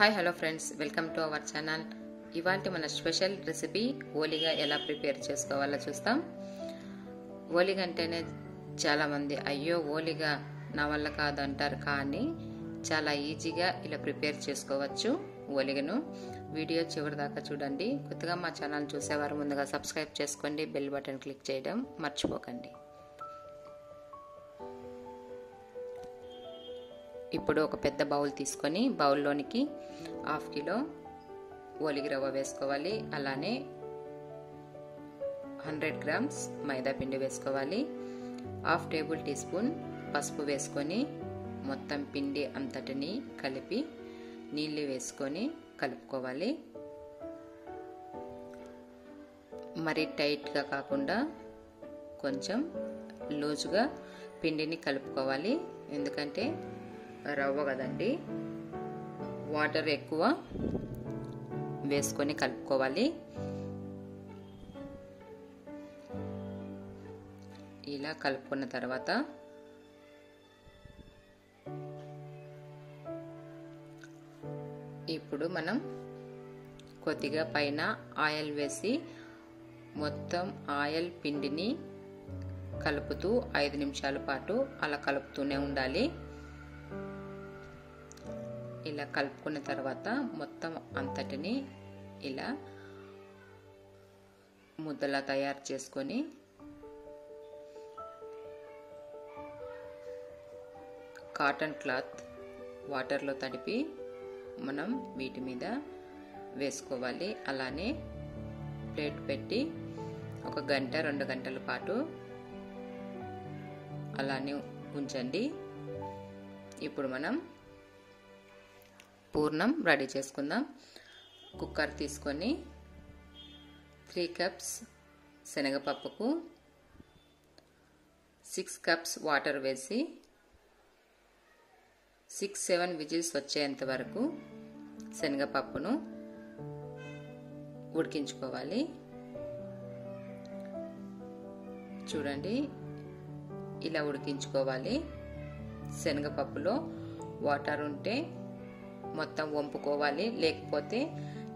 Hi hello friends welcome to our channel ఇవాళ మన special recipe ఓలిగా ఎలా ప్రిపేర్ చేసుకోవాలో చూస్తాం. ఓలిగా అంటేనే చాలామంది అయ్యో ఓలిగా నా వల్ల కాదు అంటారు కానీ చాలా ఈజీగా ఇలా ప్రిపేర్ చేసుకోవచ్చు ఓలిగను వీడియో చివరి దాకా చూడండి. కొత్తగా మా ఛానల్ చూసేవారు ముందుగా సబ్స్క్రైబ్ చేసుకోండి. బెల్ బటన్ క్లిక్ చేయడం మర్చిపోకండి. ఇప్పుడు ఒక పెద్ద బౌల్ తీసుకొని బౌల్లోనికి హాఫ్ కిలో ఒలిగి రవ్వ వేసుకోవాలి. అలానే హండ్రెడ్ గ్రామ్స్ మైదా పిండి వేసుకోవాలి. హాఫ్ టేబుల్ టీ స్పూన్ పసుపు వేసుకొని మొత్తం పిండి అంతటిని కలిపి నీళ్ళు వేసుకొని కలుపుకోవాలి. మరి టైట్గా కాకుండా కొంచెం లూజుగా పిండిని కలుపుకోవాలి. ఎందుకంటే రవ్వ కదండి. వాటర్ ఎక్కువ వేసుకొని కలుపుకోవాలి. ఇలా కలుపుకున్న తర్వాత ఇప్పుడు మనం కొద్దిగా పైన ఆయిల్ వేసి మొత్తం ఆయిల్ పిండిని కలుపుతూ ఐదు నిమిషాల పాటు అలా కలుపుతూనే ఉండాలి. ఇలా కలుపుకున్న తర్వాత మొత్తం అంతటిని ఇలా ముద్దలా తయారు చేసుకొని కాటన్ క్లాత్ వాటర్లో తడిపి మనం వీటి మీద వేసుకోవాలి. అలానే ప్లేట్ పెట్టి ఒక గంట రెండు గంటల పాటు అలానే ఉంచండి. ఇప్పుడు మనం పూర్ణం రెడీ చేసుకుందాం. కుక్కర్ తీసుకొని త్రీ కప్స్ శనగపప్పుకు సిక్స్ కప్స్ వాటర్ వేసి సిక్స్ సెవెన్ విజిల్స్ వచ్చేంత వరకు శనగపప్పును ఉడికించుకోవాలి. చూడండి ఇలా ఉడికించుకోవాలి. శనగపప్పులో వాటర్ ఉంటే మొత్తం వంపుకోవాలి. లేకపోతే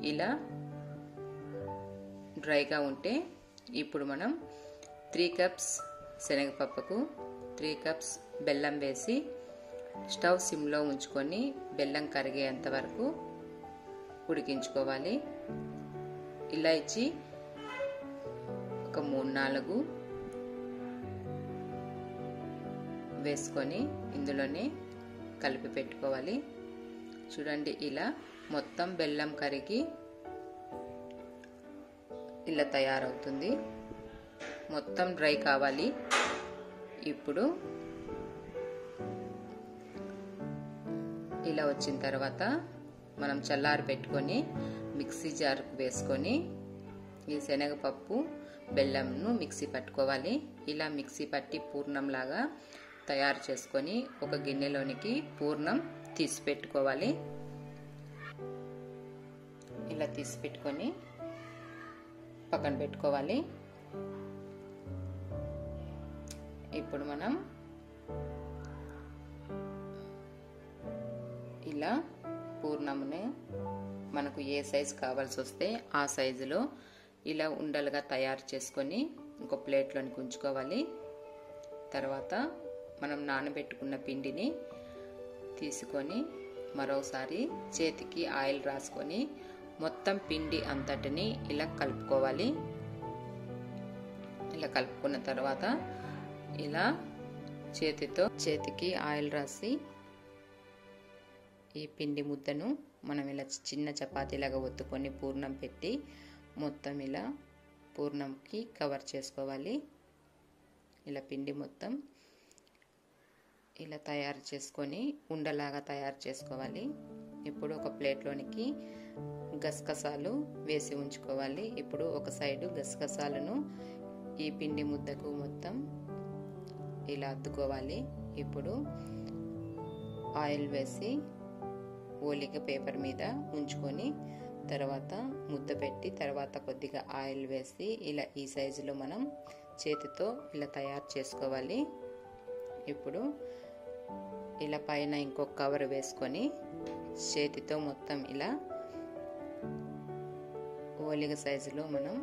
ఇలా డ్రైగా ఉంటే ఇప్పుడు మనం త్రీ కప్స్ శనగపప్పుకు త్రీ కప్స్ బెల్లం వేసి స్టవ్ సిమ్లో ఉంచుకొని బెల్లం కరిగేంత వరకు ఉడికించుకోవాలి. ఇలా ఇచ్చి ఒక మూడు నాలుగు వేసుకొని ఇందులోనే కలిపి పెట్టుకోవాలి. చూడండి ఇలా మొత్తం బెల్లం కరిగి ఇలా తయారవుతుంది. మొత్తం డ్రై కావాలి. ఇప్పుడు ఇలా వచ్చిన తర్వాత మనం చల్లారి పెట్టుకొని మిక్సీ జార్ వేసుకొని ఈ శనగపప్పు బెల్లంను మిక్సీ పట్టుకోవాలి. ఇలా మిక్సీ పట్టి పూర్ణంలాగా తయారు చేసుకొని ఒక గిన్నెలోనికి పూర్ణం తీసి పెట్టుకోవాలి ఇలా తీసి పెట్టుకొని పక్కన పెట్టుకోవాలి. ఇప్పుడు మనం ఇలా పూర్ణముని మనకు ఏ సైజు కావాల్సి వస్తే ఆ సైజులో ఇలా ఉండలుగా తయారు చేసుకొని ఇంకో ప్లేట్లోని ఉంచుకోవాలి తర్వాత మనం నానబెట్టుకున్న పిండిని తీసుకొని మరోసారి చేతికి ఆయిల్ రాసుకొని మొత్తం పిండి అంతటిని ఇలా కలుపుకోవాలి. ఇలా కలుపుకున్న తర్వాత ఇలా చేతితో చేతికి ఆయిల్ రాసి ఈ పిండి ముద్దను మనం ఇలా చిన్న చపాతీలాగా ఒత్తుకొని పూర్ణం పెట్టి మొత్తం ఇలా పూర్ణంకి కవర్ చేసుకోవాలి. ఇలా పిండి మొత్తం ఇలా తయారు చేసుకొని ఉండలాగా తయారు చేసుకోవాలి. ఇప్పుడు ఒక ప్లేట్లోనికి గసగసాలు వేసి ఉంచుకోవాలి. ఇప్పుడు ఒక సైడు గసగసాలను ఈ పిండి ముద్దకు మొత్తం ఇలా అద్దుకోవాలి. ఇప్పుడు ఆయిల్ వేసి ఓలిక పేపర్ మీద ఉంచుకొని తర్వాత ముద్ద పెట్టి తర్వాత కొద్దిగా ఆయిల్ వేసి ఇలా ఈ సైజులో మనం చేతితో ఇలా తయారు చేసుకోవాలి. ఇప్పుడు ఇలా పైన ఇంకొక కవర్ వేసుకొని చేతితో మొత్తం ఇలా ఓలిగ సైజులో మనం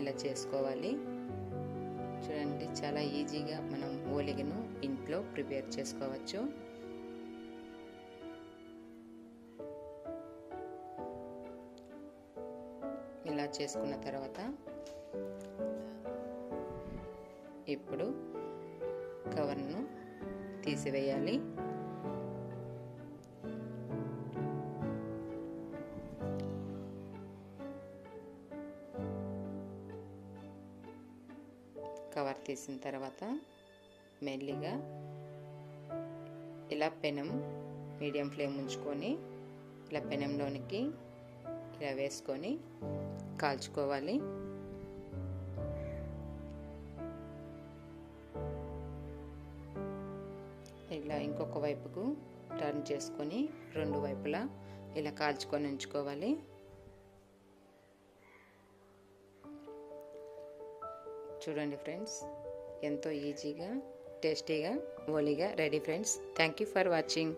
ఇలా చేసుకోవాలి. చూడండి చాలా ఈజీగా మనం ఓలిగను ఇంట్లో ప్రిపేర్ చేసుకోవచ్చు. ఇలా చేసుకున్న తర్వాత ఇప్పుడు కవర్ను తీసివేయాలి. కవర్ తీసిన తర్వాత మెల్లిగా ఇలా పెనం మీడియం ఫ్లేమ్ ఉంచుకొని ఇలా పెనంలోనికి ఇలా వేసుకొని కాల్చుకోవాలి. ఇంకొక వైపుకు టర్న్ చేసుకొని రెండు వైపులా ఇలా కాల్చుకొని ఉంచుకోవాలి. చూడండి ఫ్రెండ్స్ ఎంతో ఈజీగా టేస్టీగా ఓలీగా ready friends thank you for watching